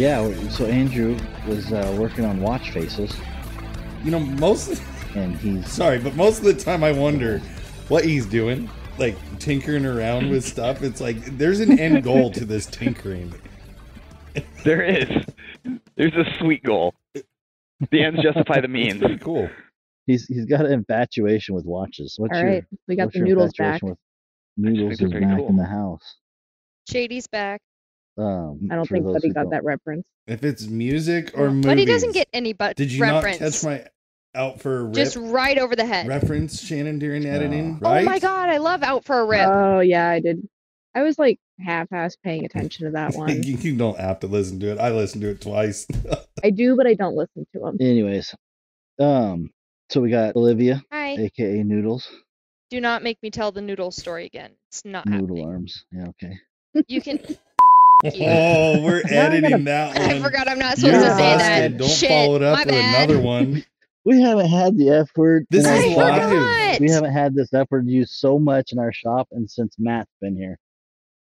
Yeah, so Andrew was uh, working on watch faces, You know, most of, and he's sorry, but most of the time I wonder what he's doing, like tinkering around with stuff. It's like there's an end goal to this tinkering. There is. There's a sweet goal. The ends justify the means. pretty cool. he's he's got an infatuation with watches. What's All your right, we got the noodles back. with noodles is back cool. in the house? Shady's back. Um, I don't think Buddy who got don't- that reference. If it's music or Yeah. movies, But he doesn't get any but Did you reference. not catch my out for a rip Just right over the head. reference, Shannon, during editing? Oh. Right? Oh my god, I love Out for a Rip. Oh yeah, I did. I was like half-ass paying attention to that one. you, you don't have to listen to it. I listened to it twice. I do, but I don't listen to them. Anyways, um, so we got Olivia, Hi. aka Noodles, Do not make me tell the noodle story again. It's not Noodle happening. Arms. Yeah, okay. You can. oh, we're Now I gotta- editing that one. I forgot I'm not You're supposed to say busted. that. Don't Shit, follow it up with bad. another one. We haven't had the F word. This in our is live. forgot. We haven't had this F word used so much in our shop, and since Matt's been here,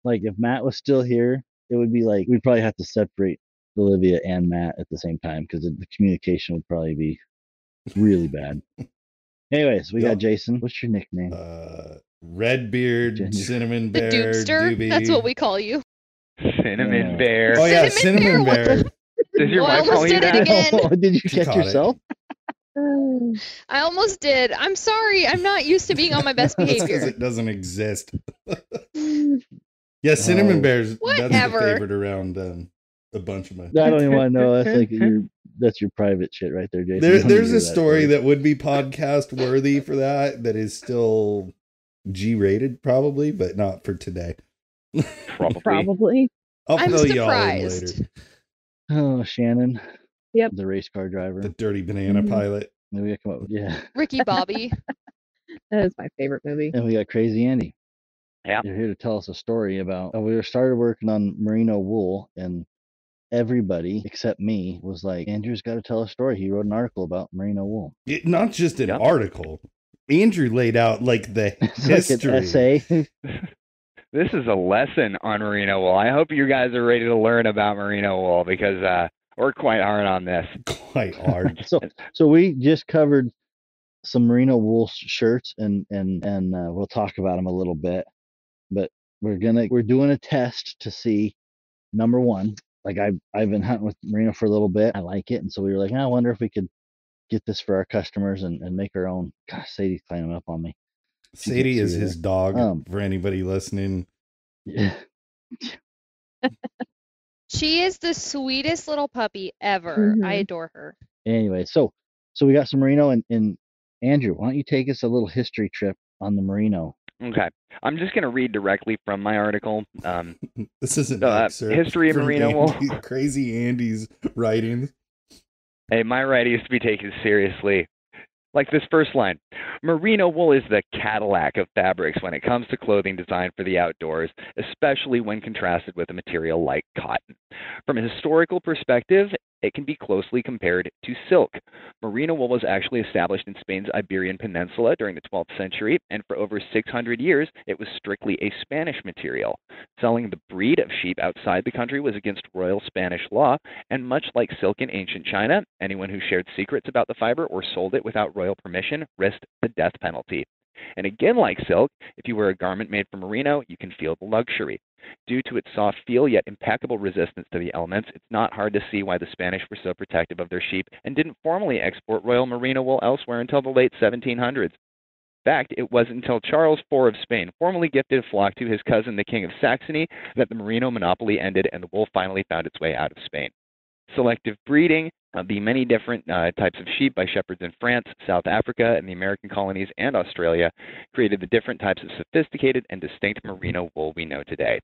like if Matt was still here, it would be like we'd probably have to separate Olivia and Matt at the same time because the communication would probably be really bad. Anyways, we Yep. got Jason. What's your nickname? Uh, Redbeard, Ginger. Cinnamon The Bear, Doopster. Doobie. That's what we call you. Cinnamon Yeah. bear. Oh yeah, Cinnamon Cinnamon Bear, Bear. Does your I wife call almost you did it that? again. Oh, did you She catch yourself? I almost did. I'm sorry. I'm not used to being on my best That's 'cause behavior. it doesn't exist. Yeah, Cinnamon Oh. Bears. That's Whatever. favorite around um, a bunch of my. I don't even want to know. That's like your that's your private shit right there, Jason. There, You don't need there's a hear story that would be podcast worthy for that. That is still G rated, probably, but not for today. Probably. Probably. I'll I'm fill y'all in surprised. later. Oh, Shannon. Yep. The race car driver. The dirty banana Mhm. pilot. Maybe we gotta come up with yeah. Ricky Bobby. That is my favorite movie. And we got Crazy Andy. Yeah. You're here to tell us a story about. Uh, we were started working on merino wool, and everybody except me was like, "Andrew's got to tell a story." He wrote an article about merino wool. It, not just an Yep. article. Andrew laid out like the It's like history. an essay. This is a lesson on merino wool. I hope you guys are ready to learn about merino wool because uh, we're quite hard on this. Quite hard. so, so we just covered some merino wool shirts, and and and uh, we'll talk about them a little bit. But we're gonna we're doing a test to see number one. Like I've I've been hunting with merino for a little bit. I like it, and so we were like, "Ah, I wonder if we could get this for our customers and, and make our own. Gosh, Sadie's climbing up on me. She Sadie is his dog. Um, for anybody listening, Yeah. She is the sweetest little puppy ever. I Mhm. adore her. Anyway, so so we got some merino, and, and Andrew, why don't you take us a little history trip on the merino? Okay. I'm just going to read directly from my article. Um, this isn't Uh, excerpt history of from merino. Andy- Crazy Andy's writing. Hey, my writing is to be taken seriously. Like this first line Merino wool is the Cadillac of fabrics when it comes to clothing designed for the outdoors, especially when contrasted with a material like cotton. From a historical perspective, it can be closely compared to silk. Merino wool was actually established in Spain's Iberian Peninsula during the 12th century, and for over 600 years, it was strictly a Spanish material. Selling the breed of sheep outside the country was against royal Spanish law, and much like silk in ancient China, anyone who shared secrets about the fiber or sold it without royal permission risked the death penalty. And again, like silk, if you wear a garment made from merino, you can feel the luxury. Due to its soft feel yet impeccable resistance to the elements, it's not hard to see why the Spanish were so protective of their sheep and didn't formally export royal merino wool elsewhere until the late 1700s. In fact, it wasn't until Charles IV of Spain formally gifted a flock to his cousin, the King of Saxony, that the merino monopoly ended and the wool finally found its way out of Spain. Selective breeding of the many different uh, types of sheep by shepherds in France, South Africa, and the American colonies and Australia created the different types of sophisticated and distinct merino wool we know today.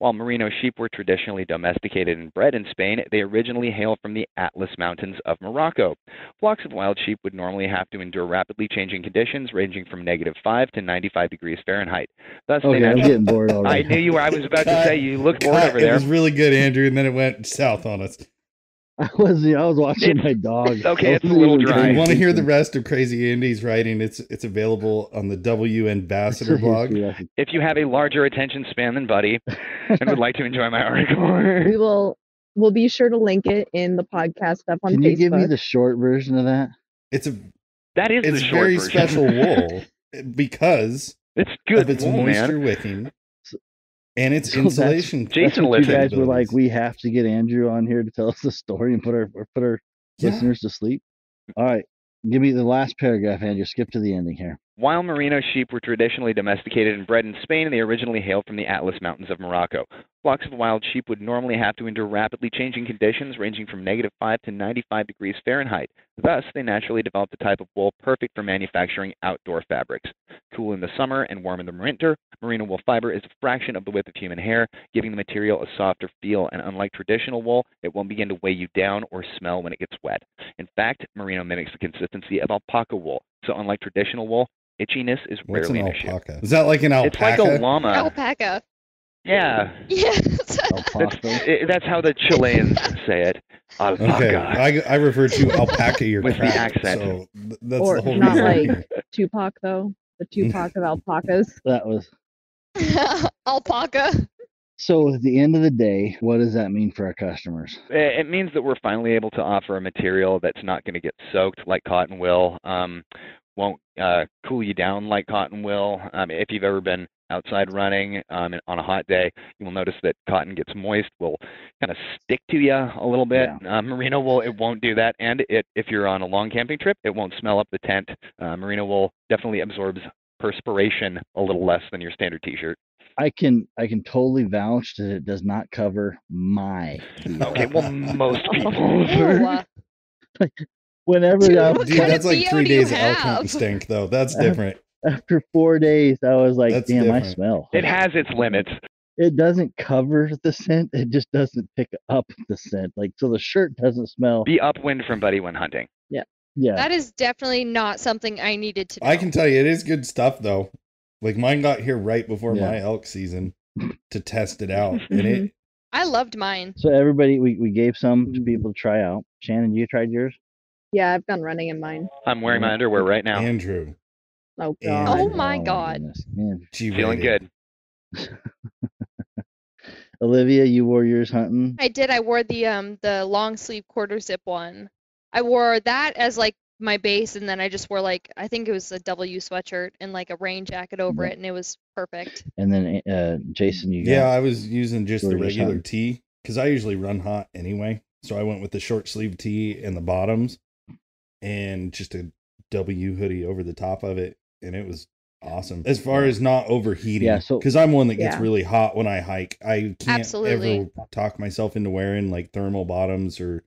While merino sheep were traditionally domesticated and bred in Spain, they originally hail from the Atlas Mountains of Morocco. Flocks of wild sheep would normally have to endure rapidly changing conditions ranging from negative 5 to 95 degrees Fahrenheit. Thus, they Okay, I'm getting bored already. I knew you were. I was about to say you looked bored over there. It was really good, Andrew, and then it went south on us. I was I was watching It's- my dog. okay, I it's a little dry. If you want to hear the rest of Crazy Andy's writing, it's it's available on the W Ambassador blog. If you have a larger attention span than Buddy and would like to enjoy my article, We will We'll be sure to link it in the podcast stuff on Can Facebook. you give me the short version of that? It's a That is it's the short very version. special wool because It's good of its wool, moisture man. wicking and its So that's- insulation. Jason That's you guys were like, we have to get Andrew on here to tell us the story and put our put our Yeah. listeners to sleep. All right, give me the last paragraph, Andrew. Skip to the ending here. While merino sheep were traditionally domesticated and bred in Spain, they originally hailed from the Atlas Mountains of Morocco. Flocks of wild sheep would normally have to endure rapidly changing conditions ranging from negative 5 to 95 degrees Fahrenheit. Thus, they naturally developed a type of wool perfect for manufacturing outdoor fabrics. Cool in the summer and warm in the winter, merino wool fiber is a fraction of the width of human hair, giving the material a softer feel, and unlike traditional wool, it won't begin to weigh you down or smell when it gets wet. In fact, merino mimics the consistency of alpaca wool, so unlike traditional wool, itchiness is What's an rarely an issue. alpaca? Is that like an alpaca? It's like a llama. Alpaca. Yeah. Yes. That's, Alpaca. that's how the Chileans say it. Alpaca. Okay, I, I refer to alpaca your With the accent. So that's Or the whole not reason. Like- Tupac though. The Tupac of alpacas. That was Alpaca. so. At the end of the day, what does that mean for our customers? It it means that we're finally able to offer a material that's not going to get soaked like cotton will, um, won't uh, cool you down like cotton will. Um, if you've ever been outside running um, on a hot day, you will notice that cotton gets moist, will kind of stick to you a little bit. Uh, merino wool, it won't do that, and it if you're on a long camping trip, it won't smell up the tent. Uh, merino wool definitely absorbs perspiration a little less than your standard T-shirt. I can I can totally vouch that it does not cover my. feet. Okay, well most people. Ew. Whenever Dude, I, Dude, that's like three days of elk hunting have? stink, though. That's different. after four days, I was like, That's damn, I smell. It has its limits. it doesn't cover the scent. It just doesn't pick up the scent. Like so, the shirt doesn't smell. Be upwind from Buddy when hunting. Yeah, yeah, That is definitely not something I needed to know. I can tell you, it is good stuff, though. Like mine got here right before Yeah. my elk season to test it out, and it I loved mine. So everybody, we, we gave some to people to try out. Shannon, you tried yours? Yeah, I've gone running in mine. I'm wearing my underwear right now. Andrew, Oh And- god. Oh my God. goodness. Man. Feeling good. Olivia, you wore yours hunting. I did. I wore the um the long sleeve quarter zip one. I wore that as like my base, and then I just wore like I think it was a W sweatshirt and like a rain jacket over Yeah. it, and it was perfect. And then uh, Jason, you got Yeah, I was using just the regular hunting. tee because I usually run hot anyway. So I went with the short sleeve tee and the bottoms, and just a W hoodie over the top of it, and it was awesome. As far as not overheating, Yeah, so- because I'm one that gets Yeah. really hot when I hike. I can't Absolutely. ever talk myself into wearing like thermal bottoms or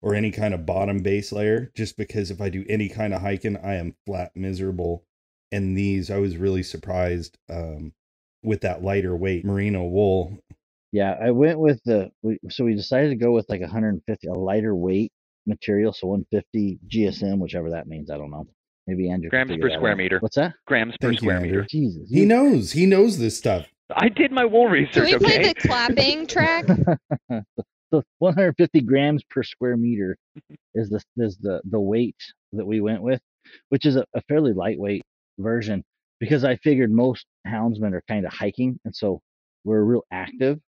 or any kind of bottom base layer, just because if I do any kind of hiking, I am flat miserable. And these, I was really surprised um, with that lighter weight merino wool. Yeah, I went with the. So we decided to go with like 150, a lighter weight material, so 150 GSM, whichever that means. I don't know. Maybe Andrew. Grams per square out. meter. What's that? Grams per you, square Andrew. meter. Jesus. He you- knows. He knows this stuff. I did my wool research. Can research. we play okay. the clapping track? the 150 grams per square meter is the is the the weight that we went with, which is a, a fairly lightweight version because I figured most houndsmen are kind of hiking, and so we're real active.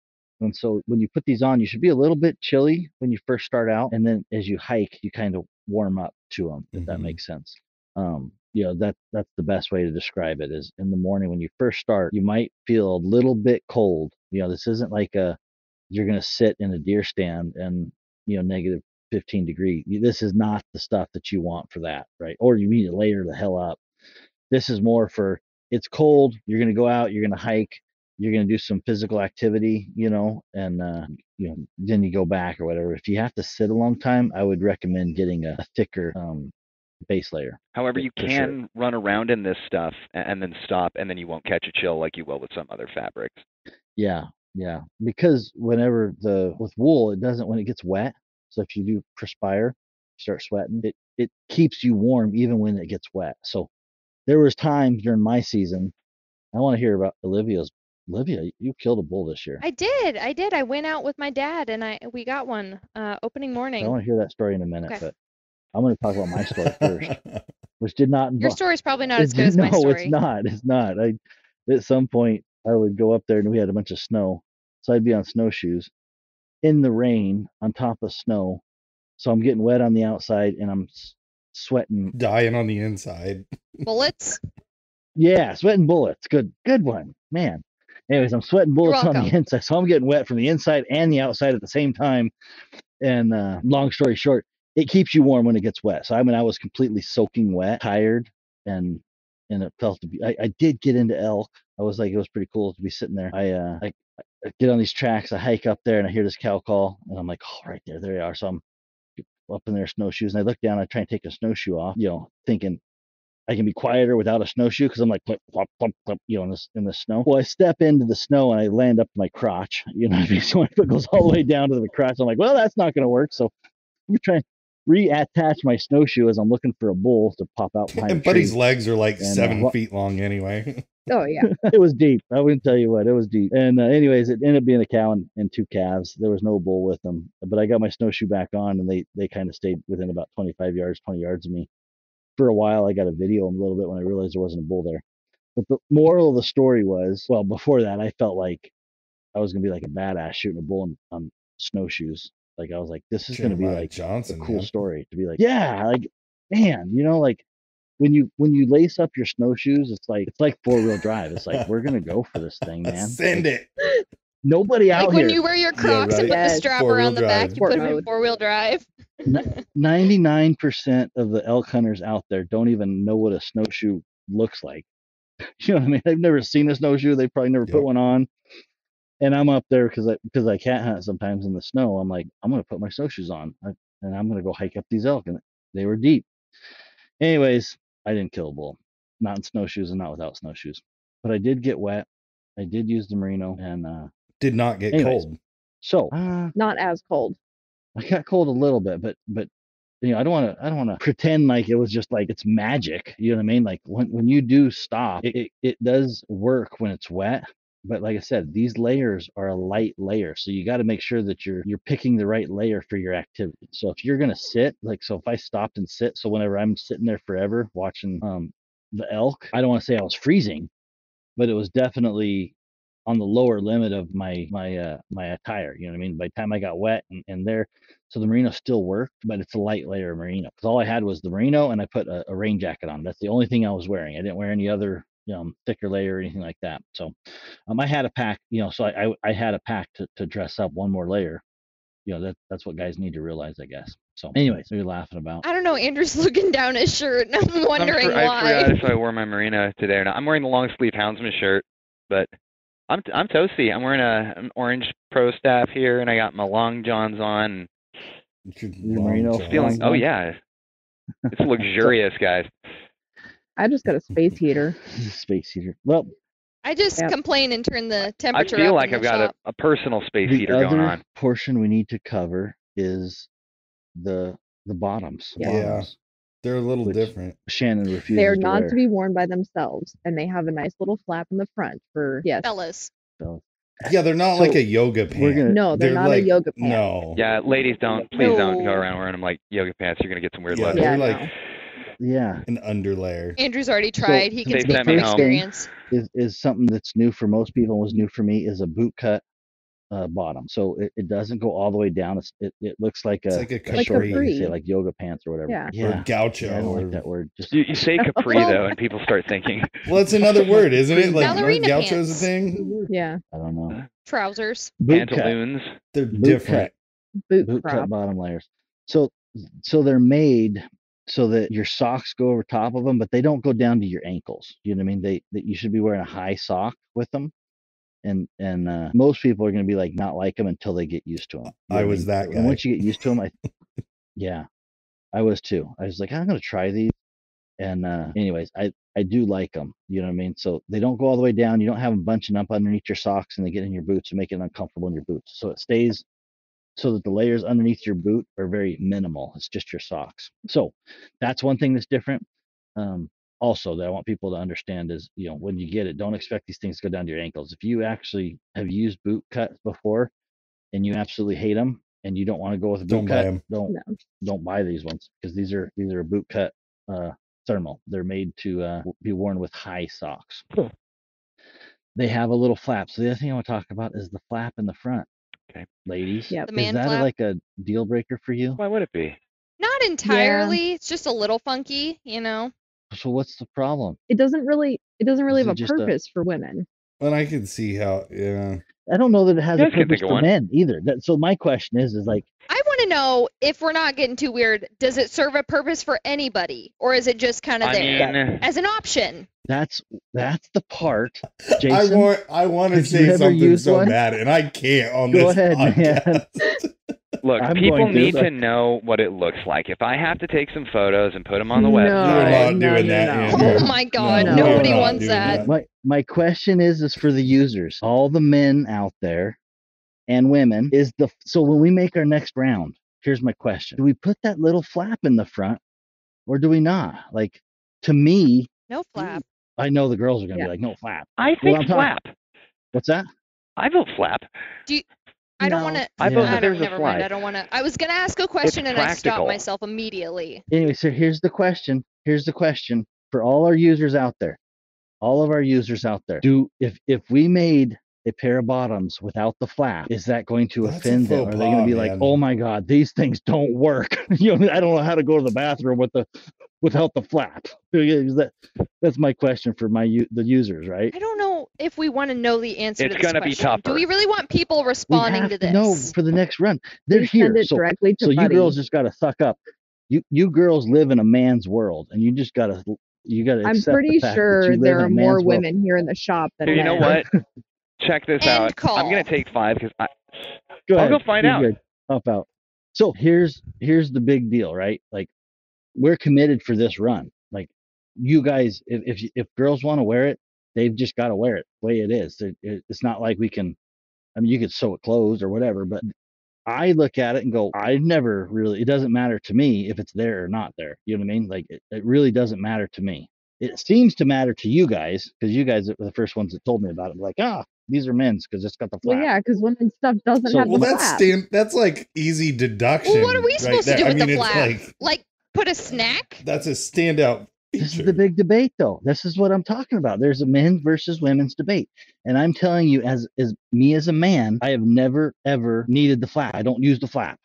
And so when you put these on, you should be a little bit chilly when you first start out, and then as you hike, you kind of warm up to them. If that Mhm. makes sense. Um, you know that that's the best way to describe it. Is in the morning when you first start, you might feel a little bit cold. You know, this isn't like a you're going to sit in a deer stand and you know negative 15 degree this is not the stuff that you want for that right or you need to layer the hell up this is more for it's cold you're going to go out you're going to hike you're going to do some physical activity you know and uh, you know then you go back or whatever if you have to sit a long time i would recommend getting a, thicker um, base layer However, you for sure. can run around in this stuff and then stop, and then you won't catch a chill like you will with some other fabrics. Yeah, yeah. Because whenever the with wool, it doesn't when it gets wet. So if you do perspire, start sweating, it it keeps you warm even when it gets wet. So there was times during my season. I want to hear about Olivia's. Olivia, you killed a bull this year. I did. I did. I went out with my dad, and I we got one uh, opening morning. I morning. want to hear that story in a minute, Okay. but I'm going to talk about my story first, which did not Your involve. story's probably not as good did- as my story. no, story. it's not. It's not. I at some point I would go up there and we had a bunch of snow, so I'd be on snowshoes, in the rain on top of snow. So I'm getting wet on the outside and I'm s- sweating. Dying on the inside. Bullets. Yeah, sweating bullets. Good, good one, man. Anyways, I'm sweating bullets on the inside, so I'm getting wet from the inside and the outside at the same time. And uh, long story short, it keeps you warm when it gets wet. So I mean, I was completely soaking wet, tired, and and it felt to be. I, I did get into elk. I was like, it was pretty cool to be sitting there. I uh, I, I get on these tracks. I hike up there, and I hear this cow call, and I'm like, oh, right there, there they are. So I'm up in their snowshoes, and I look down. I try and take a snowshoe off, you know, thinking I can be quieter without a snowshoe because I'm like plop, plop, plop, plop, you know, in the in the snow. Well, I step into the snow and I land up to my crotch. You know, so my foot goes all the way down to the crotch. I'm like, well, that's not going to work. So I'm trying to reattach my snowshoe as I'm looking for a bull to pop out behind And. Buddy's legs are like And, uh, seven what- feet long anyway. Oh yeah. it was deep. I wouldn't tell you what. It was deep. And uh, anyways, it ended up being a cow and, and two calves. There was no bull with them, but I got my snowshoe back on, and they they kind of stayed within about 25 yards, 20 yards of me. For a while, I got a video of 'em a little bit when I realized there wasn't a bull there. But the moral of the story was, well, before that, I felt like I was gonna be like a badass shooting a bull on, on snowshoes. Like I was like, this is gonna be Jeremiah like Johnson. a cool man. story to be like, yeah, like man, you know, like when you when you lace up your snowshoes, it's like it's like four wheel drive. It's like we're gonna go for this thing, man. Send it. Nobody out Like when here. you wear your Crocs and put right. the strap Four-wheel around the back, you put them in four wheel drive. Ninety nine percent of the elk hunters out there don't even know what a snowshoe looks like. You know what I mean? They've never seen a snowshoe. They probably never Yep. put one on. And I'm up there because I because I cat hunt sometimes in the snow. I'm like, I'm gonna put my snowshoes on, I, and I'm gonna go hike up these elk, and they were deep. Anyways, I didn't kill a bull, not in snowshoes and not without snowshoes, but I did get wet. I did use the merino, and uh, Did not get Anyways. cold. so uh, Not as cold. I got cold a little bit, but but you know, I don't want to I don't want to pretend like it was just like it's magic. You know what I mean? Like when when you do stop, it, it, it does work when it's wet. But like I said, these layers are a light layer, so you got to make sure that you're you're picking the right layer for your activity. So if you're gonna sit, like so, if I stopped and sit, so whenever I'm sitting there forever watching um the elk, I don't want to say I was freezing, but it was definitely on the lower limit of my my uh my attire. You know what I mean? By the time I got wet and, and there, so the merino still worked, but it's a light layer of merino. Because all I had was the merino and I put a, a rain jacket on. That's the only thing I was wearing. I didn't wear any other um, thicker layer or anything like that. So um, I had a pack, you know, so I I, I had a pack to, to dress up one more layer. You know, that that's what guys need to realize, I guess. So anyways, what are you laughing about? I don't know. Andrew's looking down his shirt, and I'm wondering I'm for- I why. forgot if I wore my merino today or not. I'm wearing the long sleeve houndsman shirt, but I'm I'm toasty. I'm wearing a an orange pro staff here, and I got my long johns on. Your Your long merino johns. Feeling oh yeah, it's luxurious, guys. I just got a space heater. Space heater. Well, I just Yep. complain and turn the temperature. I temperature feel up like in I've got a, a personal space the heater other going on. portion we need to cover is the the bottoms. Yeah. Yeah. bottoms. They're a little Which- different. Shannon refuses They are to not wear. to be worn by themselves, and they have a nice little flap in the front for yes. Fellas, So Yeah, they're not So, like a yoga pant. gonna- No, they're, not like, a yoga pant. No. Yeah, ladies, don't please don't go around wearing them like yoga pants. You're gonna get some weird Yeah, looks. they're Yeah, like no. yeah, an underlayer. Andrew's already So, tried. he can They speak from experience. is is something that's new for most people and was new for me is a boot cut uh, bottom. So it, it doesn't go all the way down. It's, it it looks like a It's like a a Like short, capri. say like yoga pants or whatever. Yeah. yeah. Or gaucho. Yeah, I don't or- like that word. Just You, you say capri though, and people start thinking. Well, that's another word, isn't it? Like Ballerina gaucho is a thing. Yeah, I don't know. Trousers. Boot cut. pantaloons. They're Boot different. boot, boot cut bottom layers. So so they're made so that your socks go over top of them, but they don't go down to your ankles. You know what I mean? They that you should be wearing a high sock with them. And and uh, most people are going to be like not like them until they get used to them. I was that And once you get used to them, I yeah, I was too. I was like, I'm going to try these. And uh, anyways, I I do like them. You know what I mean? So they don't go all the way down. You don't have them bunching up underneath your socks and they get in your boots and make it uncomfortable in your boots. So it stays so that the layers underneath your boot are very minimal. It's just your socks. So that's one thing that's different. Um, also, that I want people to understand is, you know, when you get it, don't expect these things to go down to your ankles. If you actually have used boot cuts before and you absolutely hate them and you don't want to go with a boot Don't buy cut, 'em. don't No. don't buy these ones because these are these are a boot cut uh, thermal. They're made to uh, be worn with high socks. They have a little flap. So the other thing I want to talk about is the flap in the front. Okay. ladies. Yep. Is that flap. like a deal breaker for you? Why would it be? Not entirely. It's just a little funky, you know. So what's the problem? It doesn't really it doesn't really Is have a just a- purpose for women. And I can see how, yeah. I don't know that it has You a purpose for one. men either. That, so my question is, is like, I want to know if we're not getting too weird. Does it serve a purpose for anybody, or is it just kind of there mean, uh as an option? that's that's the part. I want I want to say something so one? bad, and I can't on Go this ahead, man. podcast. look, I'm people to, need but- to know what it looks like. If I have to take some photos and put them on the No. We're website, not no, doing no, that. no. Andrew. Oh my God, No, nobody wants doing that. my my question is is for the users, all the men out there and women. Is the so when we make our next round, here's my question: Do we put that little flap in the front, or do we not? Like, to me, No flap. I know the girls are gonna Yeah. be like, no flap. I think I'm talking- flap. What's that? I vote flap. I don't want to. I vote vote that that there's don't. a Never mind. I don't want to. I was gonna ask a question and I stopped myself immediately. Anyway, so here's the question. Here's the question for all our users out there. All of our users out there. Do if if we made a pair of bottoms without the flap, is that going to That's offend them? faux Are they going to pas, be like, "Oh my god, these things don't work." you know, I don't know how to go to the bathroom with the without the flap. That that's my question for my the users, right? I don't know if we want to know the answer It's to this gonna be question. Do we really want people We responding have to to this? know for the next run. They're Please here. send it So directly to so you girls just got to suck up. You you girls live in a man's world, and you just got to you got to. I'm pretty sure there are more women here in the shop than Here, you know what? Check this End out. call. I'm gonna take five because I. Go I'll ahead. go find You're out. good. Help out. So here's here's the big deal, right? Like we're committed for this run. Like you guys, if if, if girls want to wear it, they've just got to wear it the way it is. It, it, it's not like we can. I mean, you could sew it closed or whatever, but I look at it and go, I never really. It doesn't matter to me if it's there or not there. You know what I mean? Like it, it really doesn't matter to me. It seems to matter to you guys because you guys were the first ones that told me about it. Like, ah, these are men's because it's got the flap. Well, yeah, because women's stuff doesn't So- have Well, the that's flap. stand. That's like easy deduction. Well, what are we right supposed there. to do I with mean, the flap? like Like put a snack? that's a standout This is the big debate, though. This is what I'm talking about. There's a men's versus women's debate, and I'm telling you, as as me as a man, I have never ever needed the flap. I don't use the flap.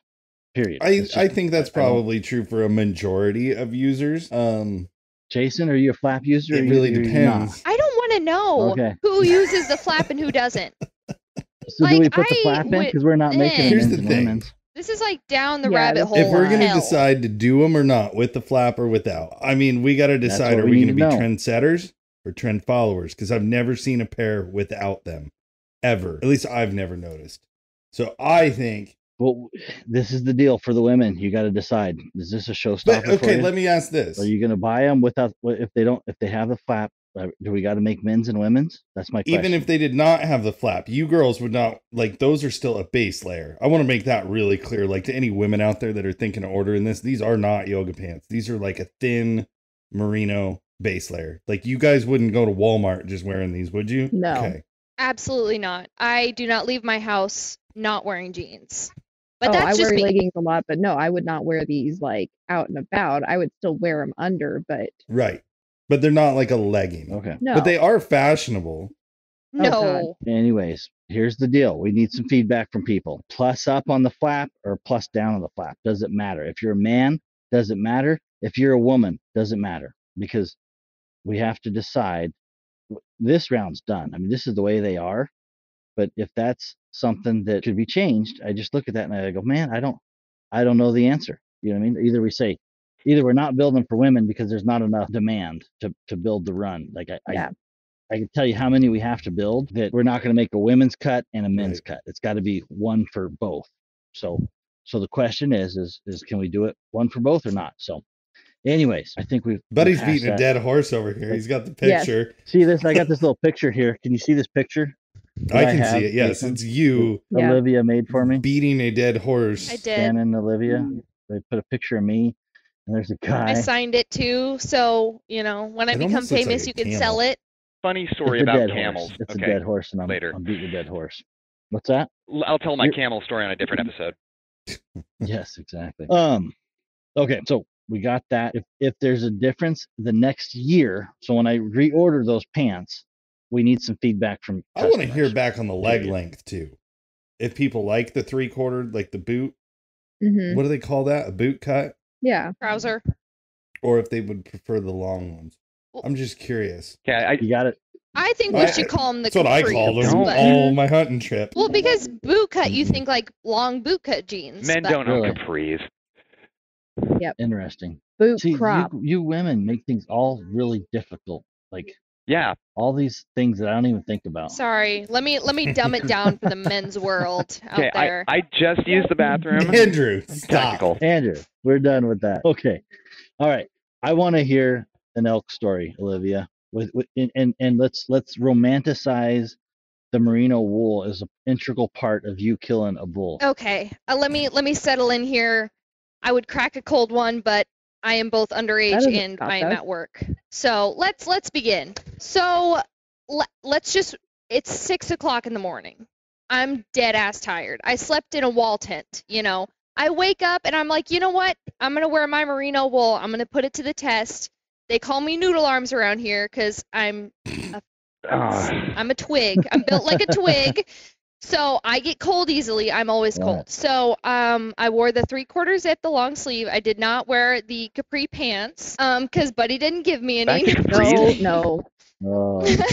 Period. I, just- I think that's I probably true for a majority of users. Um, Jason, are you a flap user? it really you're not? depends. I don't want to know Okay. who uses the flap and who doesn't. So do we put the flap in because we're not making. Here's the thing. women's? This is like down the Yeah, rabbit hole. if we're gonna decide to do them or not with the flap or without, I mean, we got to decide: are we we going to be to know. trendsetters or trend followers? Because I've never seen a pair without them, ever. At least I've never noticed. So I think. Well, this is the deal for the women. You got to decide: is this a showstopper But for okay, you? let me ask this: Are you going to buy them without? If they don't, if they have the flap, uh, do we got to make men's and women's? That's my question. even if they did not have the flap, you girls would not like those are still a base layer. I want to make that really clear. Like to any women out there that are thinking of ordering this, these are not yoga pants. These are like a thin merino base layer. Like you guys wouldn't go to Walmart just wearing these, would you? No. Okay. Absolutely not. I do not leave my house not wearing jeans. But oh, that's I just wear me. leggings a lot, but no, I would not wear these like out and about. I would still wear them under, but Right. But they're not like a legging. okay. no. But they are fashionable. Oh, no. God. Anyways, here's the deal. We need some feedback from people. Plus up on the flap or plus down on the flap. Does it matter? If you're a man, does it matter? If you're a woman, does it matter? Because we have to decide. This round's done. I mean, this is the way they are. But if that's something that could be changed, I just look at that and I go, man, I don't, I don't know the answer. You know what I mean? Either we say, either we're not building for women because there's not enough demand to to build the run. Like I, I Yeah. I can tell you how many we have to build that we're not going to make a women's cut and a men's Right. cut. It's got to be one for both. So, so the question is, is, is can we do it one for both or not? So, anyways, I think we've. Buddy's beating a dead horse over here. He's got the Yes. picture. See this? I got this little picture here. Can you see this picture? That I I can have, see it. Yes, Jason? it's you Yeah. Olivia made for me. beating a dead horse. I did. Shannon, Olivia. They put a picture of me, and there's a guy. I signed it too, so you know when I It become almost looks like famous, you can camel. sell it. Funny story a about camels. horse. It's okay. a dead horse, and I'm, later. I'm beating a dead horse. What's that? I'll tell my You're- camel story on a different episode. Yes, exactly. Um, okay, so we got that. If if there's a difference the next year, so when I reorder those pants, we need some feedback from. I want to hear back on the leg Period. length too. if people like the three quarter, like the boot, hmm what do they call that? A boot cut, Yeah. Trouser. or if they would prefer the long ones. Well- I'm just curious. Okay, I, You got it. I think we I- should call them the That's what I capris, call them but- all my hunting trip. Well, because boot cut, you Mhm. think like long boot cut jeans. men but- don't own Really? capris. Interesting. Boot See, you, crop. you women make things all really difficult. Like Yeah, all these things that I don't even think about. Sorry, let me let me dumb it down for the men's world out okay. I, there. I just used the bathroom. Andrew, stop. Technical. Andrew, we're done with that. Okay. All right. I want to hear an elk story, Olivia. With, with and, and and let's let's romanticize the merino wool as an integral part of you killing a bull. Okay, uh, let me let me settle in here. I would crack a cold one, but I am both underage and I am at work. So let's let's begin. So le- let's just. It's six o'clock in the morning. I'm dead ass tired. I slept in a wall tent. You know. I wake up and I'm like, you know what? I'm gonna wear my merino wool. I'm gonna put it to the test. They call me noodle arms around here because I'm Ugh. I'm a twig. I'm built like a twig. So I get cold easily. I'm always Right. cold. So um, I wore the three quarters at the long sleeve. I did not wear the capri pants um, because Buddy didn't give me any. No, no. Oh,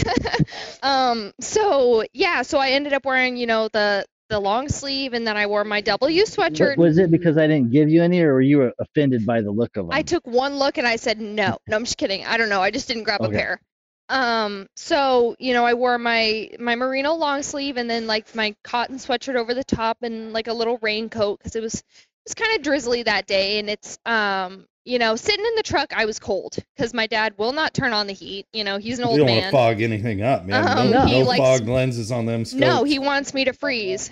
um, so yeah, so I ended up wearing, you know, the the long sleeve, and then I wore my W Wa- sweatshirt. was it because I didn't give you any, or were you offended by the look of them? I took one look and I said no. No, I'm just kidding. I don't know. I just didn't grab Okay. a pair. Um, so you know, I wore my my merino long sleeve and then like my cotton sweatshirt over the top and like a little raincoat because it was it was kind of drizzly that day and it's um you know sitting in the truck I was cold because my dad will not turn on the heat. You know, he's an old You don't man. fog anything up, man. Um, no he no likes- fog lenses on them. Scopes. No, he wants me to freeze.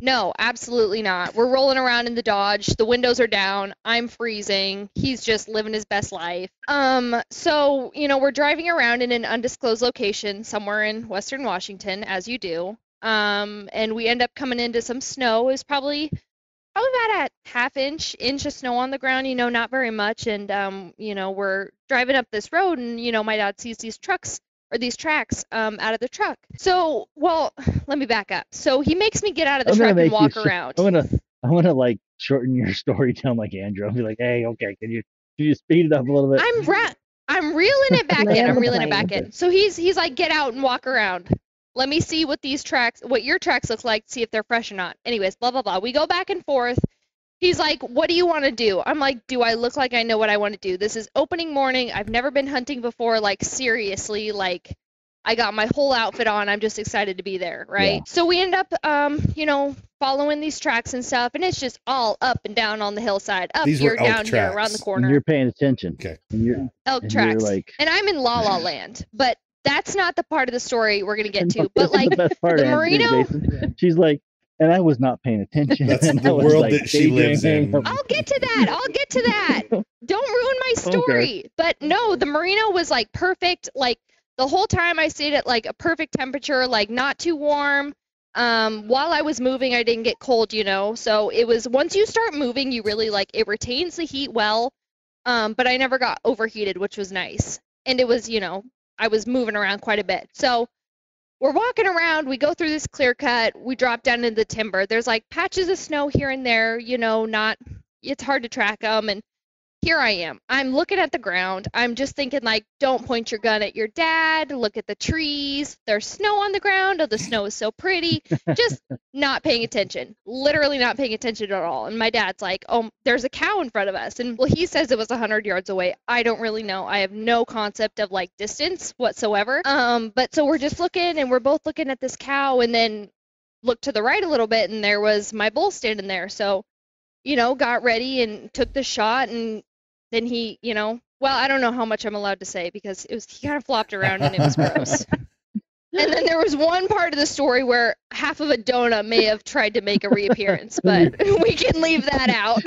No, absolutely not. We're rolling around in the Dodge. The windows are down. I'm freezing. He's just living his best life. Um, so, you know, we're driving around in an undisclosed location somewhere in Western Washington, as you do. Um, and we end up coming into some snow. It was probably probably about a half inch, inch of snow on the ground, you know, not very much. And um, you know, we're driving up this road and, you know, my dad sees these trucks or these tracks um, out of the truck. So, well, let me back up. So he makes me get out of the I'm truck and walk around. I'm gonna I'm gonna like shorten your story down like Andrew. I'll be like, hey, okay, can you can you speed it up a little bit? I'm ra- I'm reeling it back in. I'm reeling it back in. So he's he's like, get out and walk around. Let me see what these tracks, what your tracks look like, see if they're fresh or not. Anyways, blah blah blah. We go back and forth. He's like, what do you want to do? I'm like, do I look like I know what I want to do? This is opening morning. I've never been hunting before. Like seriously, like I got my whole outfit on. I'm just excited to be there, right? Yeah. So we end up, um, you know, following these tracks and stuff, and it's just all up and down on the hillside, up These here, were elk down here, around tracks. the and corner. you're paying attention. Okay. And you're elk and tracks. you're like and I'm in La La Land, but that's not the part of the story we're gonna get to. But like the best part, the Andrew, merino- Jason. She's like, and I was not paying attention. That's and the world like, that she lives in. I'll get to that. I'll get to that. Don't ruin my Okay. story. But no, the merino was like perfect. Like the whole time I stayed at like a perfect temperature, like not too warm. Um, while I was moving, I didn't get cold, you know. So it was once you start moving, you really like it retains the heat well. Um, but I never got overheated, which was nice. And it was, you know, I was moving around quite a bit. So we're walking around, we go through this clear cut, we drop down into the timber. There's like patches of snow here and there, you know, not it's hard to track them and here I am. I'm looking at the ground. I'm just thinking like don't point your gun at your dad. Look at the trees. There's snow on the ground. Oh, the snow is so pretty. Just not paying attention. Literally not paying attention at all. And my dad's like, "Oh, there's a cow in front of us." And well, he says it was 100 yards away. I don't really know. I have no concept of like distance whatsoever. Um, but so we're just looking and we're both looking at this cow and then looked to the right a little bit and there was my bull standing there. So you know, got ready and took the shot and then he, you know, well, I don't know how much I'm allowed to say because it was he kind of flopped around and it was gross. and then there was one part of the story where half of a donut may have tried to make a reappearance, but we can leave that out.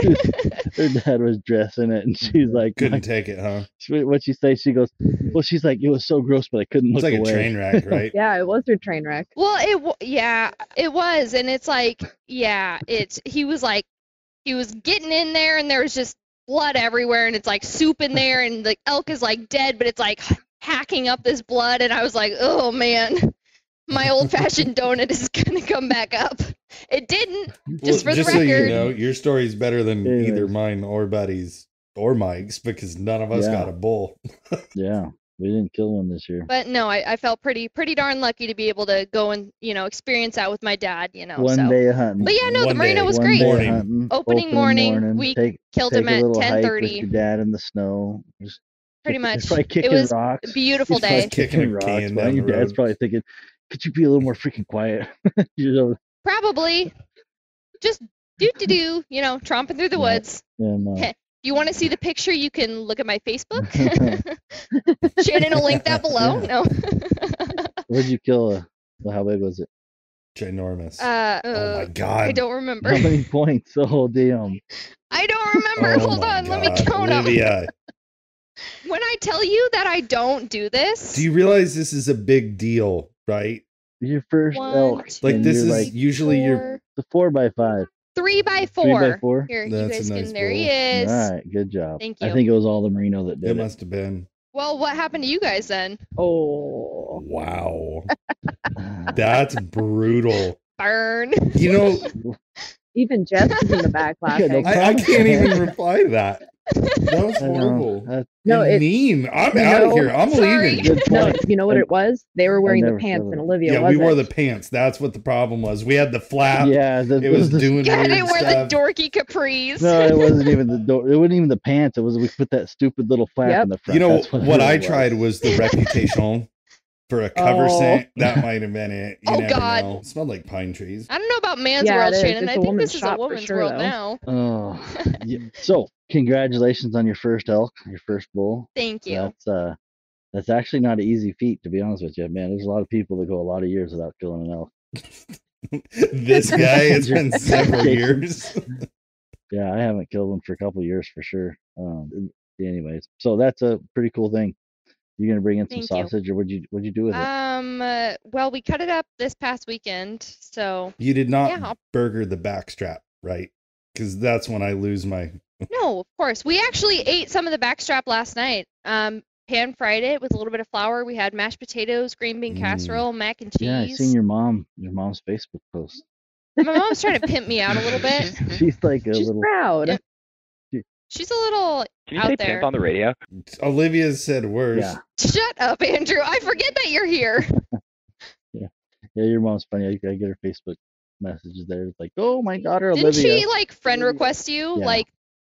Her dad was dressing it, and she's like, Couldn't "My take it, huh? She- What she say? She goes, "Well, she's like, it was so gross, but I couldn't It's look like away." a train wreck, right? Yeah, it was a train wreck. Well, it w- yeah, it was, and it's like yeah, it's he was like he was getting in there, and there was just blood everywhere, and it's like soup in there, and the elk is like dead, but it's like hacking up this blood, and I was like, oh man, my old fashioned donut is gonna come back up. It didn't. Just for the record. so you record. know, your story's better than Anyways. either mine or Buddy's or Mike's because none of us Yeah. got a bull. Yeah, we didn't kill one this year. But no, I, I felt pretty pretty darn lucky to be able to go and you know experience that with my dad. You know, one so day of hunting. But yeah, no, the One Marina day. was one great. day Morning. hunting, Opening morning, we take, killed take him a at little hike with 10:30. your dad in the snow. Just Pretty kick- much. Just probably It kicking was rocks. a beautiful He's day. Kicking a rocks. can while your dad's road. probably thinking, "Could you be a little more freaking quiet?" you know, Probably. Just do do do. You know, tromping through the Yeah. woods. and uh, If you want to see the picture, you can look at my Facebook. Shannon will link that below. Yeah. No. Where'd you kill? Uh, well, how big was it? Ginormous. Uh, oh my uh, god. I don't remember. How many points? Oh damn! I don't remember. Oh Hold my on, let me count them. Olivia, When I tell you that I don't do this, do you realize this is a big deal, right? Your first One, elk. two, Like this is like usually your four, the four by five. Three by Three by four. four? Here, you That's a guys nice can. There he is. All right, good job. Thank you. I think it was all the merino that did It it. must have been. Well, what happened to you guys then? Oh. Wow. That's brutal. Burn. You know, Even Jess was in the back laughing. I, I can't even reply to that. That was horrible. That- No, it- mean. I'm you out of here. I'm Sorry. leaving. good No, you know what it was? They were wearing the pants, saw and. Olivia Yeah, wasn't. we wore the pants. That's what the problem was. We had the flap. yeah, the, It was the- doing God, weird they wear stuff. the dorky capris. No, it wasn't even the door. It wasn't even the pants. It was we put that stupid little flap Yep. in the front. you know That's what, it I really tried was the reputation for a cover Oh. scent. That might have been it. You Oh, God. know. It smelled like pine trees. I don't know about man's Yeah, world. Shannon. I think this is a woman's sure, world though. now. Oh, yeah. so congratulations on your first elk, your first bull. Thank you. That's uh, that's actually not an easy feat to be honest with you, man. There's a lot of people that go a lot of years without killing an elk. this guy, it's been several years. Yeah, I haven't killed one for a couple of years for sure. Um, anyways, so that's a pretty cool thing. You gonna bring in some Thank you. sausage, or what'd you what'd you do with it? Um. Uh, well, we cut it up this past weekend, so You did not Yeah, burger the backstrap, right? Because that's when I lose my. no, of course. We actually ate some of the backstrap last night. Um, pan fried it with a little bit of flour. We had mashed potatoes, green bean Mm. casserole, mac and cheese. yeah, I seen your mom, your mom's Facebook post. My mom's trying to pimp me out a little bit. She's like a She's little. proud. Yeah. She's a little Can you out say there. pimp on the radio? Olivia said worse. Yeah, Shut up, Andrew. I forget that you're here. yeah, Yeah, your mom's funny. I, I get her Facebook messages there. It's like, oh my daughter Didn't Olivia. she like friend request you Yeah. like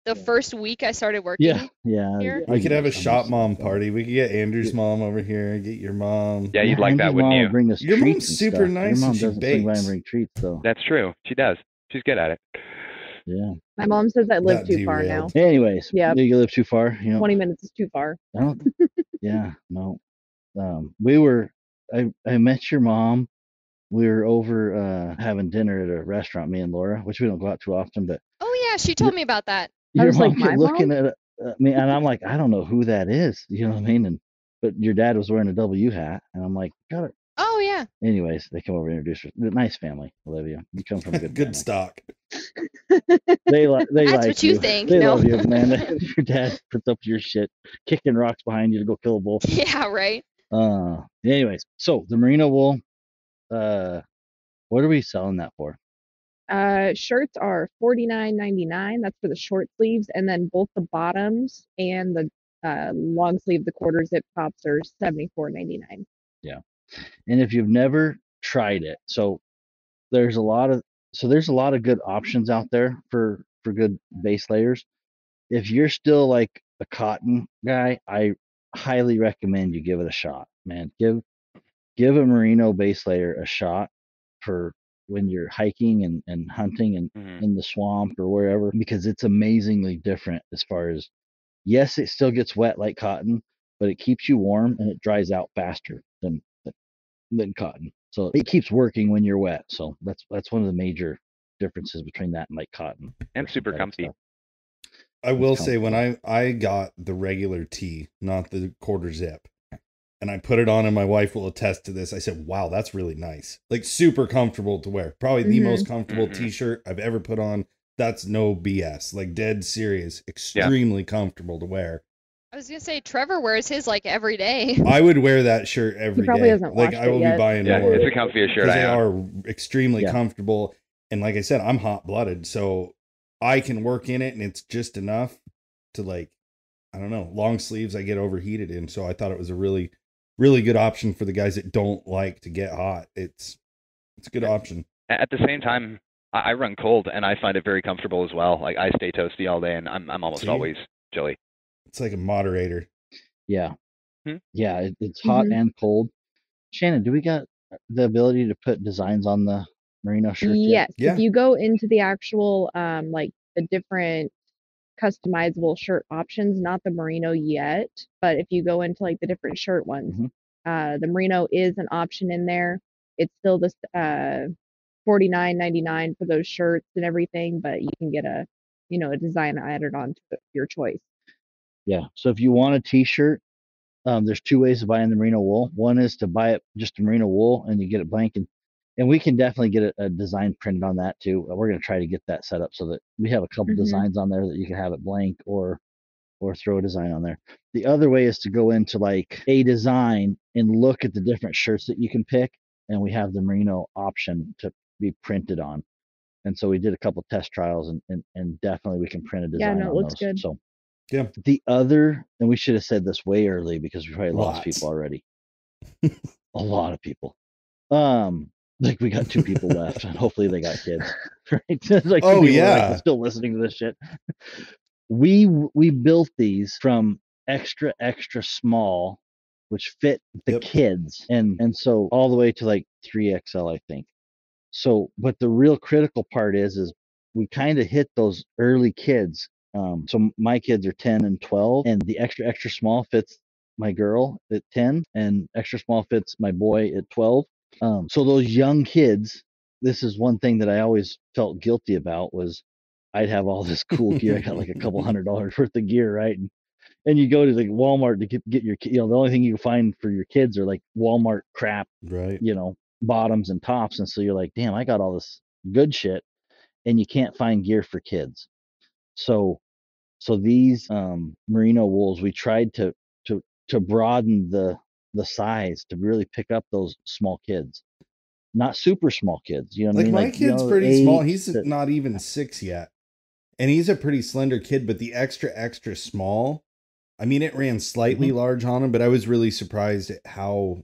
the Yeah. first week I started working? yeah, yeah. Here? I We could have a shop mom party. We could get Andrew's mom over here, get your mom. Yeah, you'd like that, Angie's wouldn't mom you? Bring us Your treats mom's and super stuff. nice Your mom and she doesn't swing by and bring treats though. That's true. She does. She's good at it. Yeah. My mom says I live That too far now. Anyways, yeah, you live too far. You know, 20 minutes is too far. I don't. yeah, no. Um, we were. I I met your mom. We were over uh having dinner at a restaurant, me and Laura, which we don't go out too often. But Oh yeah, she told me about that. I your was mom like, kept "My looking mom?" at uh, me, and I'm like, I don't know who that is. You know what I mean? And but your dad was wearing a W hat, and I'm like, got it. Oh yeah. Anyways, they come over and introduce her. Nice family, Olivia. You come from a good, Good family. stock. They like they That's like what you think, They no? love you, man. your dad puts up your shit, kicking rocks behind you to go kill a bull. Yeah, right. Uh, anyways, so the merino wool, uh, what are we selling that for? Uh, shirts are $49.99. That's for the short sleeves. And then both the bottoms and the uh, long sleeve, the quarter zip tops are $74.99. And if you've never tried it, so there's a lot of so there's a lot of good options out there for for good base layers. If you're still like a cotton guy, I highly recommend you give it a shot, man. Give give a merino base layer a shot for when you're hiking and, and hunting and Mhm. in the swamp or wherever because it's amazingly different as far as yes it still gets wet like cotton but it keeps you warm and it dries out faster than than, than cotton so it keeps working when you're wet so that's that's one of the major differences between that and like cotton And super comfy. stuff. I will It's say when I I got the regular tee, not the quarter zip, and I put it on, and my wife will attest to this. I said, "Wow, that's really nice. Like super comfortable to wear. Probably the Mhm. most comfortable Mhm. t-shirt I've ever put on. That's no BS. Like dead serious. Extremely comfortable to wear. I was gonna say Trevor wears his like every day. I would wear that shirt every day. probably hasn't like washed I it will yet. be buying Yeah, more it's the comfiest shirt because I they own. are extremely Yeah. comfortable. And like I said, I'm hot blooded, so I can work in it, and it's just enough to like, I don't know, long sleeves. I get overheated in, so I thought it was a really, really good option for the guys that don't like to get hot. It's it's a good option. At the same time, I I run cold and I find it very comfortable as well. Like I stay toasty all day and I'm I'm almost See? always chilly. It's like a moderator. Yeah. Hmm? Yeah, it, it's hot Mhm. and cold. Shannon, do we got the ability to put designs on the merino shirts? yet? Yes. Yeah. If you go into the actual um like the different customizable shirt options, not the merino yet, but if you go into like the different shirt ones, Mhm. uh the merino is an option in there. It's still this uh forty nine ninety nine for those shirts and everything, but you can get a you know a design added on to your choice. Yeah. So if you want a t-shirt, um, there's two ways of buying the merino wool. One is to buy it just a merino wool and you get it blank and and we can definitely get a, a design printed on that too. We're going to try to get that set up so that we have a couple Mhm. designs on there that you can have it blank or or throw a design on there. The other way is to go into like a design and look at the different shirts that you can pick and we have the merino option to be printed on. And so we did a couple test trials and, and, and definitely we can print a design. Yeah, no, it looks those. good. So Yeah. the other, and we should have said this way early because we probably lost people already. a lot of people. Um, like we got two people left, and hopefully they got kids. Right? Like Oh, are, like, yeah. still listening to this shit. We we built these from extra extra small, which fit the Yep. kids, and and so all the way to like three XL, I think. So, but the real critical part is, is we kind of hit those early kids. Um, so my kids are 10 and 12, and the extra, extra small fits my girl at 10, and extra small fits my boy at 12. Um, so those young kids, this is one thing that I always felt guilty about was I'd have all this cool gear. I got like a couple hundred dollars worth of gear, right? And, and you go to the Walmart to get, get your, you know, the only thing you can find for your kids are like Walmart crap Right. you know bottoms and tops and so you're like damn i got all this good shit and you can't find gear for kids so so these um merino wools we tried to to to broaden the the size to really pick up those small kids not super small kids you know Like i mean my like you kid's know, pretty small. He's to- not even six yet. And he's a pretty slender kid, but the extra, extra small, I mean, it ran slightly Mm-hmm. large on him, but I was really surprised at how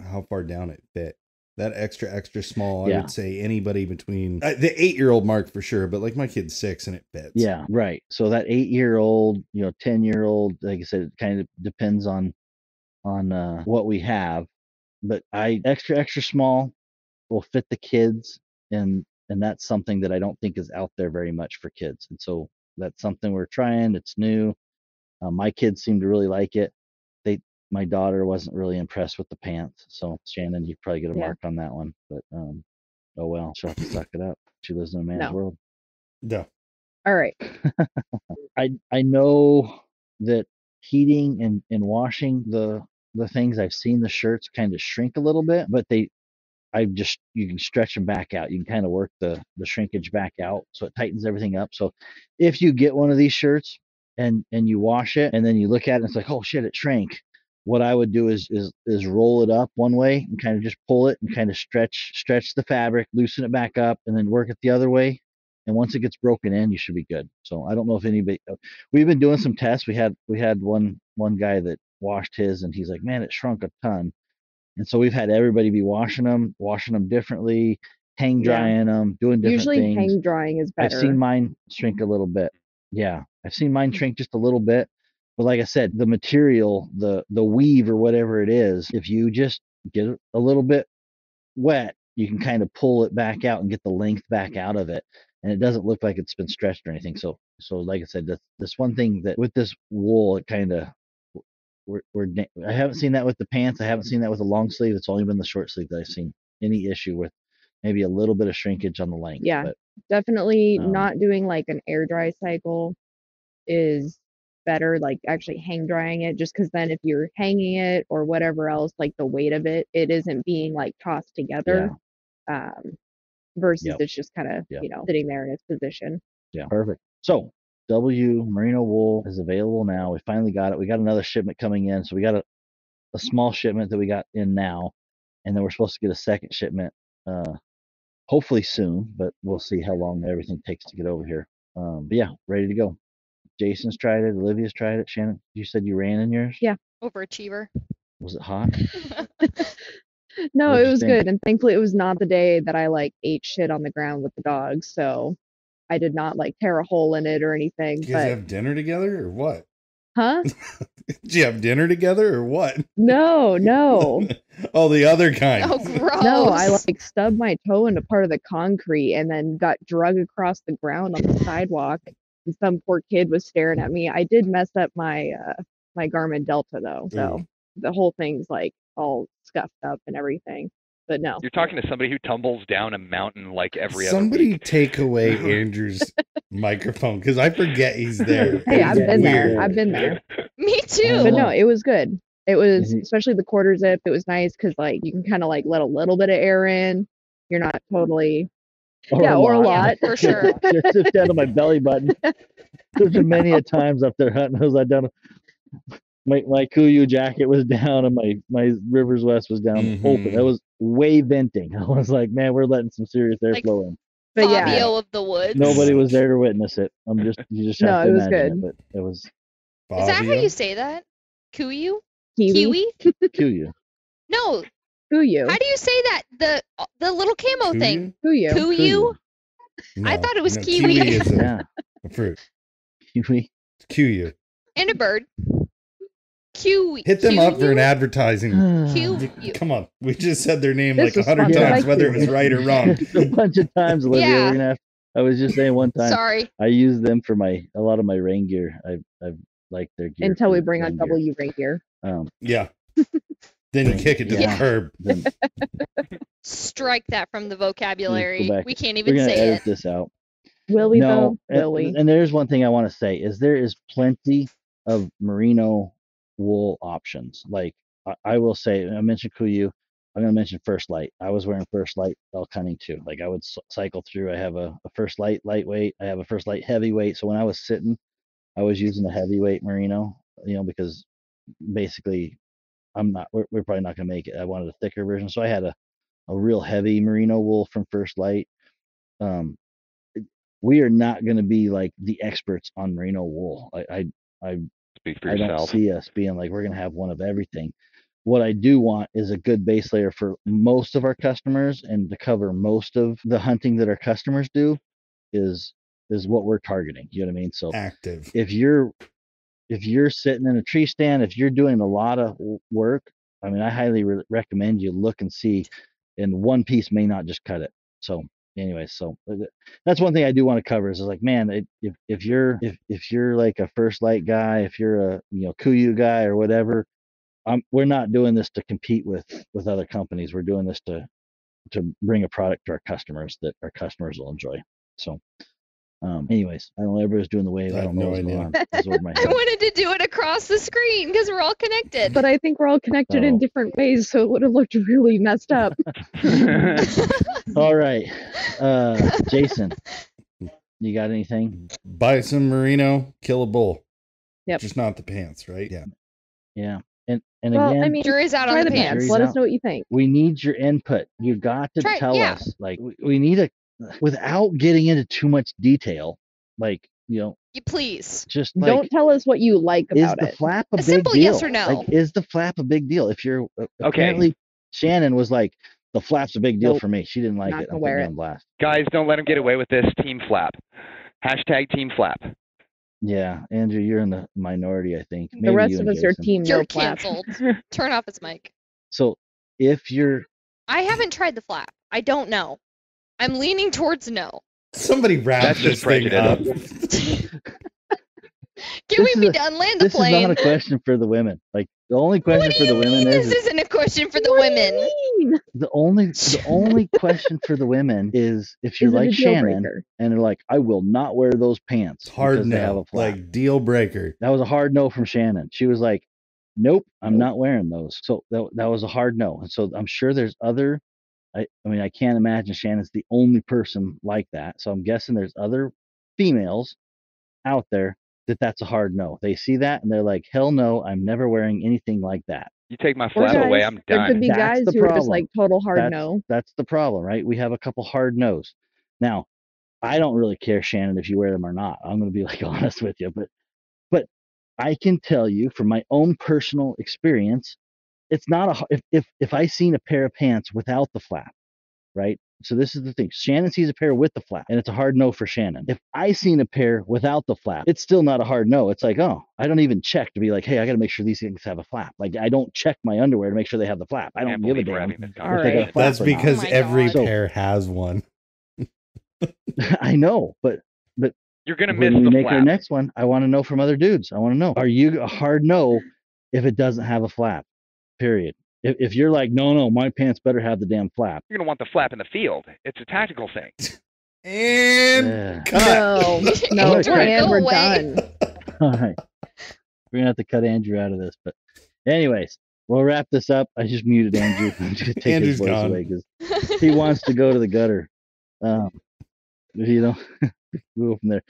how far down it fit. That extra, extra small, I would say anybody between uh, the eight year old mark for sure, but like my kid's six and it fits. Yeah, right. So that eight year old, you know, ten year old, like I said, it kind of depends on on uh, what we have. But I extra extra small will fit the kids, and and that's something that I don't think is out there very much for kids. And so that's something we're trying. It's new. Uh, my kids seem to really like it. They, my daughter wasn't really impressed with the pants. So Shannon, you probably get a Yeah. mark on that one. But um, oh well, she'll have to suck it up. She lives in a man's No. world. Yeah. All right. I I know that heating and, and washing the the things I've seen the shirts kind of shrink a little bit, but they I just you can stretch them back out. You can kind of work the the shrinkage back out so it tightens everything up. So if you get one of these shirts and and you wash it and then you look at it and it's like, oh shit, it shrank. What I would do is is is roll it up one way and kind of just pull it and kind of stretch stretch the fabric, loosen it back up, and then work it the other way. And once it gets broken in, you should be good. So I don't know if anybody uh, we've been doing some tests. We had we had one one guy that washed his and he's like, man, it shrunk a ton. And so we've had everybody be washing them, washing them differently, hang Yeah. drying them, doing different Usually things. hang drying is better. I've seen mine shrink a little bit. Yeah, I've seen mine shrink just a little bit. But like I said, the material, the the weave or whatever it is, if you just get it a little bit wet, you can kind of pull it back out and get the length back out of it, and it doesn't look like it's been stretched or anything. So so like I said, that's this one thing that with this wool, it kind of we're, we're I haven't seen that with the pants. I haven't seen that with the long sleeve. It's only been the short sleeve that I've seen any issue with maybe a little bit of shrinkage on the length. Yeah. But Definitely Um, not doing like an air dry cycle is better, like actually hang drying it, just because then if you're hanging it or whatever else, like the weight of it, it isn't being like tossed together. Um, versus Yep. it's just kind of, Yep. you know, sitting there in its position. Yeah, perfect. So W merino wool is available now. We finally got it. We got another shipment coming in, so we got a, a small shipment that we got in now, and then we're supposed to get a second shipment, uh, hopefully soon. But we'll see how long everything takes to get over here. Um, but yeah, ready to go. Jason's tried it. Olivia's tried it. Shannon, you said you ran in yours. Yeah. Overachiever. Was it hot? No, What'd it was think? good. And thankfully it was not the day that I like ate shit on the ground with the dogs. So I did not like tear a hole in it or anything. You guys But have dinner together or what? huh? Did you have dinner together or what? No, no. oh, the other kind. oh, gross. No, I like stubbed my toe into part of the concrete and then got drug across the ground on the sidewalk. And some poor kid was staring at me. I did mess up my uh my Garmin Delta though, so Ooh. the whole thing's like all scuffed up and everything. But no, You're talking to somebody who tumbles down a mountain like every Somebody other week. take away Andrew's microphone because I forget he's there. hey, I've been there. I've been there. Me too. But no, it was good. It was Mhm. especially the quarter zip. It was nice because like you can kind of like let a little bit of air in. You're not totally yeah, or a lot. For sure. Just sit down to my belly button. There's been many a times up there hunting. I was like down. My my Kuiu jacket was down and my my Rivers West was down open. Mhm. That was way venting. I was like, man, we're letting some serious Like- airflow in. But yeah, Fabio of the woods. Nobody was there to witness it. I'm just you just No, have to it was imagine good. it, but it was Is that how you say that? Kuiu? kiwi, Kiwi? Kuiu. No. Kuyu, How do you say that? The the little camo thing. Kuiu? kuiu. Kuiu? No, I thought it was no, kiwi. Kiwi is a, Yeah, a fruit. Kiwi. It's Kuiu. And a bird. Kiwi. Hit them up for an advertising. Kiwi. You- Come on, we just said their name This like a hundred times, Yeah. whether it was right or wrong. a bunch of times, Olivia. Yeah. We're gonna have, I was just saying one time. Sorry. I use them for my a lot of my rain gear. I I like their gear Until we bring on rain gear. W reindeer. Um, Yeah. Then you kick it to Yeah. the curb. then Strike that from the vocabulary. We can't even we're even gonna say edit it. this out. Will we no, though? Will and, we? and there's one thing I want to say is there is plenty of merino wool options. Like I, I will say, I mentioned Kuiu. I'm gonna mention First Lite. I was wearing First Lite elk hunting too. Like I would c- cycle through. I have a, a First Lite lightweight. I have a First Lite heavyweight. So when I was sitting, I was using a heavyweight merino. You know because basically I'm not. We're, we're probably not gonna make it. I wanted a thicker version, so I had a a real heavy merino wool from First Lite. Um, we are not going to be like the experts on merino wool. I I I, Speak for I don't see us being like we're going to have one of everything. What I do want is a good base layer for most of our customers and to cover most of the hunting that our customers do is is what we're targeting. You know what I mean? So Active. if you're if you're sitting in a tree stand, if you're doing a lot of work, I mean, I highly re- recommend you look and see. And one piece may not just cut it. So, anyway, so uh, that's one thing I do want to cover is, like, man, it, if if you're if if you're like a first lite guy, if you're a you know Kuiu guy or whatever, um, we're not doing this to compete with with other companies. We're doing this to to bring a product to our customers that our customers will enjoy. So, um, anyways, I don't know everybody's doing the wave. I I don't know no what's going on. idea. It's over my I wanted to do it across the screen because we're all connected. But I think we're all connected Oh. in different ways, so it would have looked really messed up. All right, uh, Jason, you got anything? Buy some merino, kill a bull. Yep. Just not the pants, right? Yeah. Yeah, and and well, again, I mean, Jury's out try on the the pants. pants. Jury's Let us know what you think. we need your input. You've got to Try- tell yeah. us. Like, we, we need a without getting into too much detail. Like, you know, You please. just like Don't tell us what you like is about the it. flap a, A big simple deal? yes or no. Like, is the flap a big deal? If you're uh, Okay. apparently Shannon was like, the flap's a big deal Nope. for me. She didn't like Not it. I'm wear it. on blast. Guys, don't let him get away with this. Team flap. Hashtag team flap. Yeah, Andrew, you're in the minority, I think. the rest you of and us are Jason. team You're no flap. canceled. Turn off his mic. So if you're I haven't tried the flap. I don't know. I'm leaning towards no. Somebody wrap That's this just thing up. prejudice. Can This we be a- done? Land the plane. this is not a question for the women. Like the only question for the women mean is this isn't a question for the What do women? you mean? the only the only question for the women is if you're Is like Shannon breaker? and they're like, I will not wear those pants. Hard because have no. a. Like deal breaker. that was a hard no from Shannon. She was like, Nope, I'm Nope. not wearing those. So that that was a hard no. And so I'm sure there's other I, I mean I can't imagine Shannon's the only person like that. So I'm guessing there's other females out there that that's a hard no. They see that and they're like, hell no, I'm never wearing anything like that. You take my Or flap guys, away, I'm done. There could be That's guys the who are just like total hard that's, no. That's the problem, right? We have a couple hard no's. Now, I don't really care, Shannon, if you wear them or not. I'm going to be like honest with you, but but I can tell you from my own personal experience, it's not a if if if I seen a pair of pants without the flap, right? So this is the thing. Shannon sees a pair with the flap, and it's a hard no for Shannon. If I seen a pair without the flap, it's still not a hard no. It's like, oh, I don't even check to be like, hey, I got to make sure these things have a flap. Like I don't check my underwear to make sure they have the flap. I Can't don't give a believe we're damn. having this they got a flap That's because Oh every God. Pair has one. I know, but but You're gonna miss when we the make our flap. next one, I want to know from other dudes. I want to know: Are you a hard no if it doesn't have a flap? Period. If, if you're like, no, no, my pants better have the damn flap. You're gonna want the flap in the field. It's a tactical thing. And Yeah. cut. No, no, and we're done. All right, we're gonna have to cut Andrew out of this, but anyways, we'll wrap this up. I just muted Andrew. I'm just gonna take Andrew's his voice gone. away because he wants to go to the gutter. Um, you know, we'll go from there.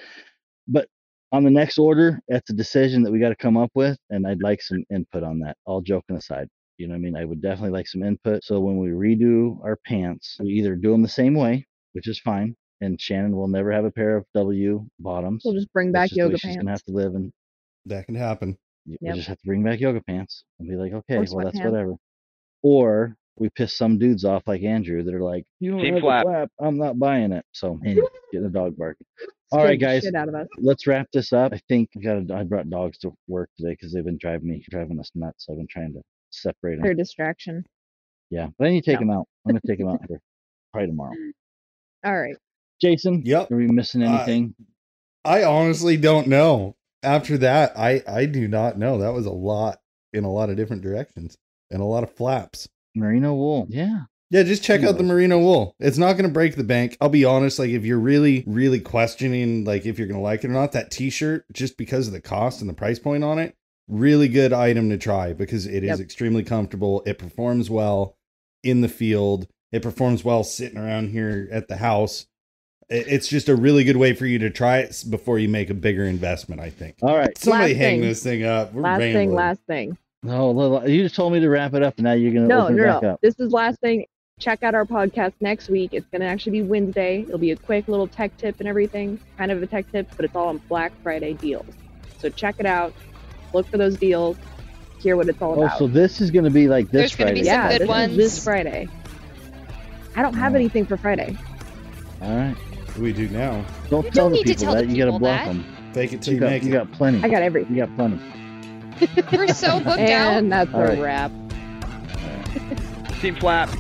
But on the next order, that's a decision that we got to come up with, and I'd like some input on that. All joking aside, you know, what I mean, I would definitely like some input. So when we redo our pants, we either do them the same way, which is fine, and Shannon will never have a pair of W bottoms. We'll just bring back just the way yoga she's gonna have to live, and That can happen. we Yep. just have to bring back yoga pants and be like, okay, well that's sweatpants. whatever. Or we piss some dudes off like Andrew that are like, you don't have flap. a flap, I'm not buying it. So anyway, getting a dog barking. All Scared right, the guys. Out of us. Let's wrap this up. I think I got. I brought dogs to work today because they've been driving me, driving us nuts. So I've been trying to separate them. Their distraction. Yeah, but I need to take No. them out. I'm gonna take them out here probably tomorrow. All right. Jason, Yep. are we missing Uh, anything? I honestly don't know. After that, I I do not know. That was a lot in a lot of different directions and a lot of flaps. Merino wool. Yeah. Yeah, just check out the Anyway. merino wool. It's not going to break the bank. I'll be honest, like if you're really really questioning like if you're going to like it or not, that t-shirt just because of the cost and the price point on it, really good item to try because it is Yep. extremely comfortable. It performs well in the field. It performs well sitting around here at the house. It's just a really good way for you to try it before you make a bigger investment, I think. All right. Somebody Last hang thing. this thing up. We're Last thing, last thing. No, you just told me to wrap it up, and now you're gonna No, open no, it back no. up. This is last thing. Check out our podcast next week. It's going to actually be Wednesday. It'll be a quick little tech tip and everything. Kind of a tech tip, but it's all on Black Friday deals. So check it out. Look for those deals. Hear what it's all Oh, about. Oh, so this is gonna be like this There's Friday. be some yeah, good this ones. is this Friday. I don't have Oh. anything for Friday. All right. we do now. Don't You tell don't the people tell the that. You gotta people block that. them. Fake it till You you, got, make you got plenty. I got everything. You got plenty. We're so booked out. And that's All a right. wrap. Team flap.